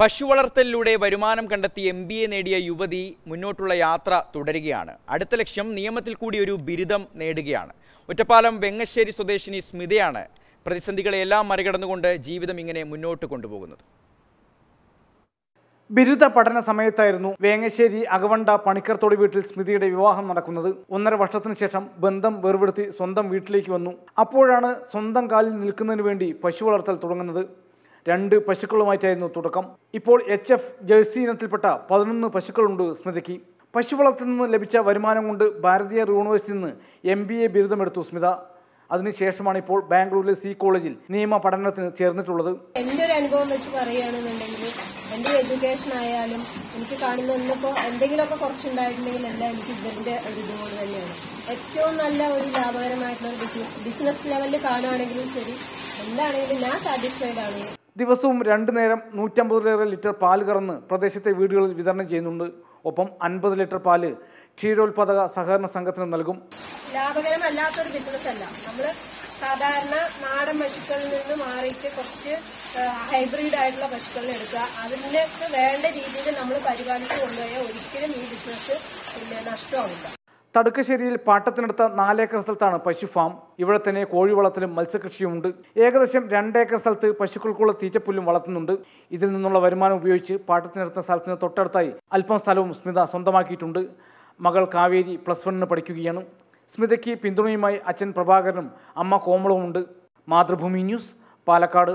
പശു വളർത്തലിലൂടെ വരുമാനം കണ്ടെത്തി എം ബി എ നേടിയ യുവതി മുന്നോട്ടുള്ള യാത്ര തുടരുകയാണ്. അടുത്ത ലക്ഷ്യം നിയമത്തിൽ കൂടി ഒരു ബിരുദം നേടുകയാണ്. ഒറ്റപ്പാലം വെങ്ങശ്ശേരി സ്വദേശിനി സ്മിതയാണ് പ്രതിസന്ധികളെല്ലാം മറികടന്നുകൊണ്ട് ജീവിതം ഇങ്ങനെ മുന്നോട്ട് കൊണ്ടുപോകുന്നത്. ബിരുദ പഠന സമയത്തായിരുന്നു വേങ്ങശ്ശേരി അകവണ്ട പണിക്കർത്തോടി വീട്ടിൽ സ്മിതിയുടെ വിവാഹം നടക്കുന്നത്. ഒന്നര വർഷത്തിന് ശേഷം ബന്ധം വേർപെടുത്തി സ്വന്തം വീട്ടിലേക്ക് വന്നു. അപ്പോഴാണ് സ്വന്തം കാലിൽ നിൽക്കുന്നതിന് വേണ്ടി പശു വളർത്തൽ തുടങ്ങുന്നത്. രണ്ട് പശുക്കളുമായിട്ടായിരുന്നു തുടക്കം. ഇപ്പോൾ എച്ച് എഫ് ജേഴ്സി ഇനത്തിൽപ്പെട്ട പതിനൊന്ന് പശുക്കളുണ്ട് സ്മിതയ്ക്ക്. പശു വളർത്തിൽ നിന്ന് ലഭിച്ച വരുമാനം കൊണ്ട് ഭാരതീയ യൂണിവേഴ്സിറ്റിയിൽ നിന്ന് എം ബി എ ബിരുദമെടുത്തു സ്മിത. അതിനുശേഷമാണ് ഇപ്പോൾ ബാംഗ്ലൂരിലെ സി കോളേജിൽ നിയമ പഠനത്തിന് ചേർന്നിട്ടുള്ളത്. എന്റെ ഒരു അനുഭവം വെച്ച് പറയുകയാണെന്നുണ്ടെങ്കിൽ എന്റെ എഡ്യൂക്കേഷൻ ആയാലും എനിക്ക് കാണുന്ന ഇന്നിപ്പോൾ എന്തെങ്കിലുമൊക്കെ കുറച്ചുണ്ടായിട്ടുണ്ടെങ്കിൽ എല്ലാം എനിക്ക് ഇതിന്റെ ഒരു ഇതുകൊണ്ട് തന്നെയാണ്. ഏറ്റവും നല്ല ഒരു ലാഭകരമായിട്ടുള്ള ബിസിനസ് ബിസിനസ് ലെവലിൽ കാണുകയാണെങ്കിലും ശരി എന്താണെങ്കിലും ഞാൻ സാറ്റിസ്ഫൈഡ് ആണ്. ദിവസവും രണ്ടു നേരം നൂറ്റമ്പതിലേറെ ലിറ്റർ പാൽ കറന്ന് പ്രദേശത്തെ വീടുകളിൽ വിതരണം ചെയ്യുന്നുണ്ട്. ഒപ്പം അൻപത് ലിറ്റർ പാൽ ക്ഷീരോത്പാദക സഹകരണ സംഘത്തിന് നൽകും. ലാഭകരമല്ലാത്തൊരു ബിസിനസ് അല്ല നമ്മൾ സാധാരണ നാടൻ പശുക്കളിൽ നിന്ന് മാറിയിട്ട് കുറച്ച് ഹൈബ്രിഡ് ആയിട്ടുള്ള പശുക്കളിൽ എടുക്കുക. അതിനൊക്കെ വേണ്ട രീതിയിൽ നമ്മൾ പരിപാലിച്ചു കൊണ്ടുപോയാൽ ഒരിക്കലും ഈ ബിസിനസ് പിന്നെ നഷ്ടമാവില്ല. തടുക്കശ്ശേരിയിൽ പാട്ടത്തിനടുത്ത നാലേക്കർ സ്ഥലത്താണ് പശു ഫാം. ഇവിടെ തന്നെ കോഴി വളർത്തലും മത്സ്യകൃഷിയുമുണ്ട്. ഏകദേശം രണ്ടേക്കർ സ്ഥലത്ത് പശുക്കൾക്കുള്ള തീറ്റപ്പുല്ലും വളർത്തുന്നുണ്ട്. ഇതിൽ നിന്നുള്ള വരുമാനം ഉപയോഗിച്ച് പാട്ടത്തിനടുത്ത സ്ഥലത്തിന് തൊട്ടടുത്തായി അല്പം സ്ഥലവും സ്മിത സ്വന്തമാക്കിയിട്ടുണ്ട്. മകൾ കാവേരി പ്ലസ് വണ്ണിന് പഠിക്കുകയാണ്. സ്മിതയ്ക്ക് പിന്തുണയുമായി അച്ഛൻ പ്രഭാകരനും അമ്മ കോമളവുമുണ്ട്. മാതൃഭൂമി ന്യൂസ് പാലക്കാട്.